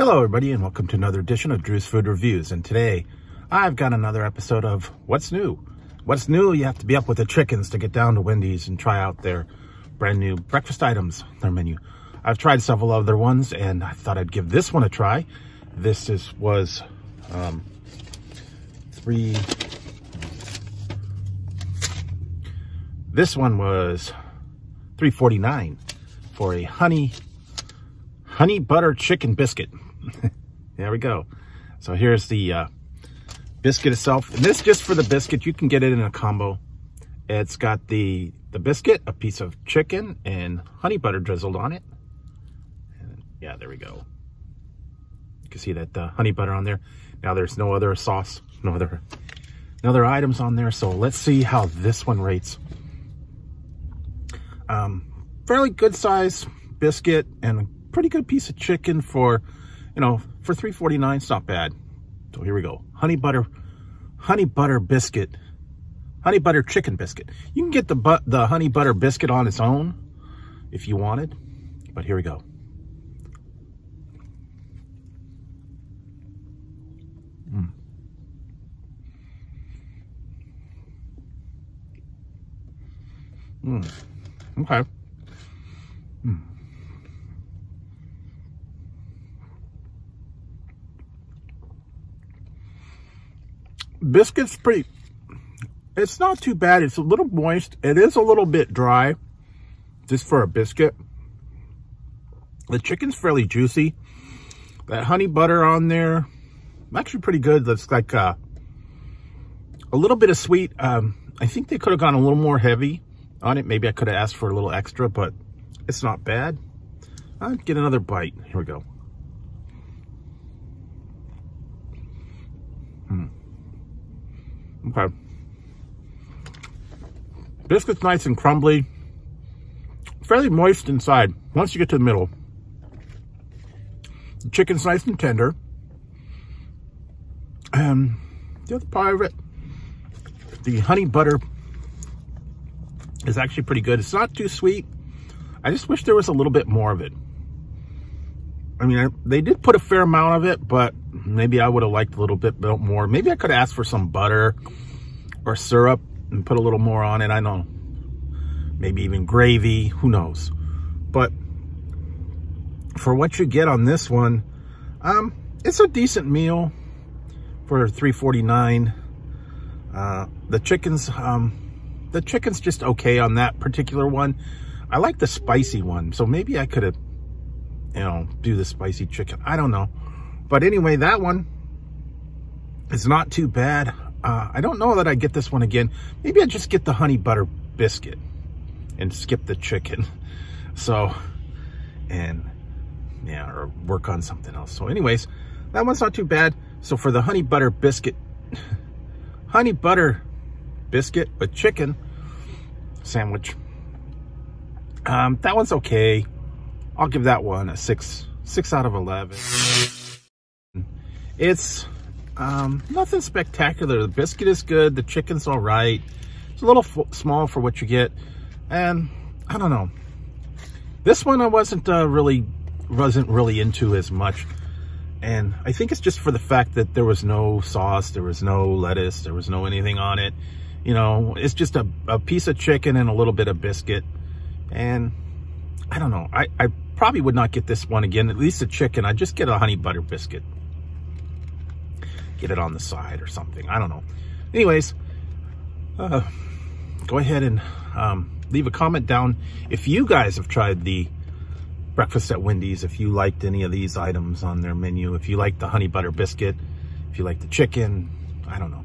Hello, everybody, and welcome to another edition of Drew's Food Reviews. And today, I've got another episode of What's New. What's new? You have to be up with the chickens to get down to Wendy's and try out their brand new breakfast items, their menu. I've tried several other ones, and I thought I'd give this one a try. This is was um, three. This one was 349 for a honey honey butter chicken biscuit. there we go. So here's the uh, biscuit itself. And this just for the biscuit. You can get it in a combo. It's got the, the biscuit, a piece of chicken, and honey butter drizzled on it. And yeah, there we go. You can see that uh, honey butter on there. Now there's no other sauce, no other, no other items on there. So let's see how this one rates. Um, fairly good size biscuit and a pretty good piece of chicken for, you know, for 3.49. It's not bad. So here we go. Honey butter, honey butter biscuit, honey butter chicken biscuit. You can get the but the honey butter biscuit on its own if you wanted, but here we go. Mm. Mm. Okay. Mm. Biscuit's pretty, it's not too bad. It's a little moist. It is a little bit dry just for a biscuit. The chicken's fairly juicy. That honey butter on there, actually pretty good. That's like uh, a little bit of sweet. Um, I think they could have gone a little more heavy on it. Maybe I could have asked for a little extra, but it's not bad. I'll get another bite. Here we go. Okay. Biscuit's nice and crumbly. Fairly moist inside once you get to the middle. The chicken's nice and tender. And the other part of it, the honey butter is actually pretty good. It's not too sweet. I just wish there was a little bit more of it. I mean, they did put a fair amount of it, but maybe I would have liked a little bit more. Maybe I could asked for some butter or syrup and put a little more on it. I don't know. Maybe even gravy. Who knows? But for what you get on this one, um, it's a decent meal for 349 uh, the chicken's um, the chicken's just okay on that particular one. I like the spicy one, so maybe I could have you know, do the spicy chicken. I don't know. But anyway, that one is not too bad. Uh, I don't know that I get this one again. Maybe I just get the honey butter biscuit and skip the chicken. So, and yeah, or work on something else. So anyways, that one's not too bad. So for the honey butter biscuit, honey butter biscuit with chicken sandwich, um, that one's okay. I'll give that one a six, six out of 11. It's um, nothing spectacular. The biscuit is good. The chicken's all right. It's a little small for what you get. And I don't know. This one I wasn't uh, really, wasn't really into as much. And I think it's just for the fact that there was no sauce, there was no lettuce, there was no anything on it. You know, it's just a, a piece of chicken and a little bit of biscuit. And I don't know. I, I probably would not get this one again. At least the chicken. I'd just get a honey butter biscuit. Get it on the side or something. I don't know. Anyways, uh, go ahead and um, leave a comment down if you guys have tried the breakfast at Wendy's, if you liked any of these items on their menu, if you like the honey butter biscuit, if you like the chicken, I don't know.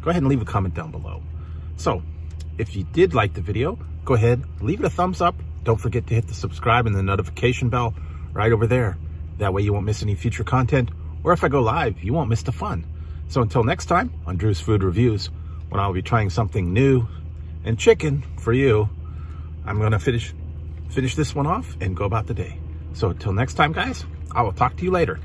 Go ahead and leave a comment down below. So, if you did like the video, go ahead, leave it a thumbs up, don't forget to hit the subscribe and the notification bell right over there. That way you won't miss any future content, or if I go live, you won't miss the fun. So until next time on Drew's Food Reviews, when I'll be trying something new and chicken for you, I'm gonna finish finish this one off and go about the day. So until next time, guys, I will talk to you later.